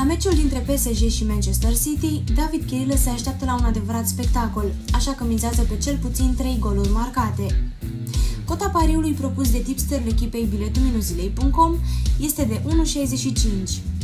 La meciul dintre PSG și Manchester City, David Chirilă se așteaptă la un adevărat spectacol, așa că mizează pe cel puțin 3 goluri marcate. Cota pariului propus de tipsterul echipei biletuminuzilei.com este de 1,65.